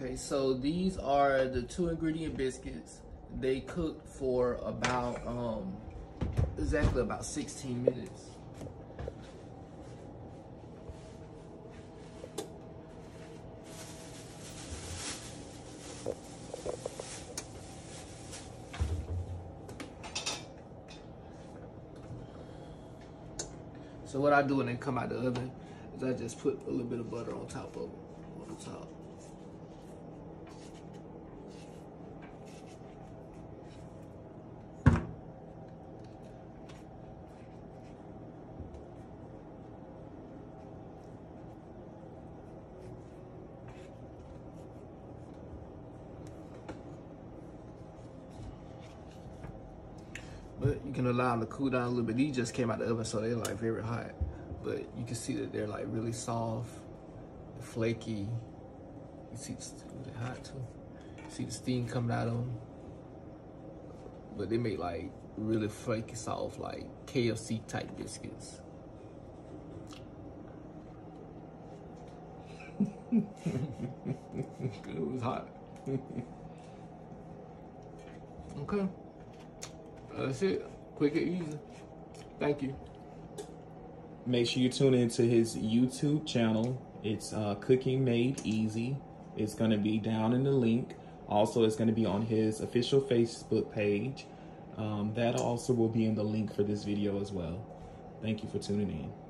Okay, so these are the two ingredient biscuits. They cook for about um exactly about 16 minutes. So what I do when they come out of the oven is I just put a little bit of butter on top of them, on the top. But you can allow them to cool down a little bit. These just came out of the oven, so they're like very hot. But you can see that they're like really soft, flaky. You see really hot too. You see the steam coming out of them. But they make like really flaky soft, like KFC type biscuits. it was hot. okay. That's it. Quick and easy. Thank you. Make sure you tune into his YouTube channel. It's uh, Cooking Made Easy. It's going to be down in the link. Also, it's going to be on his official Facebook page. Um, that also will be in the link for this video as well. Thank you for tuning in.